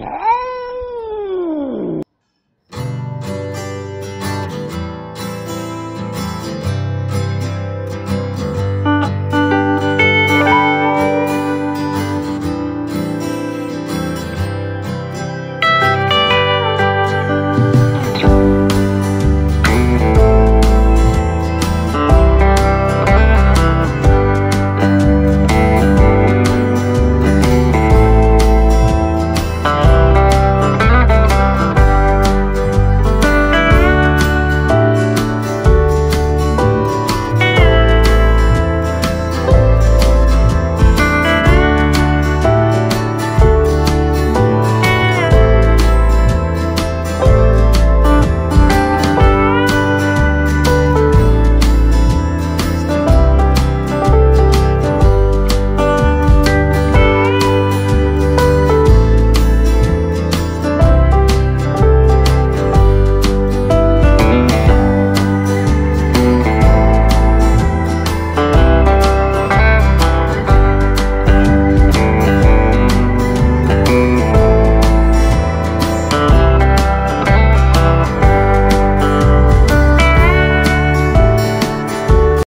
Yeah.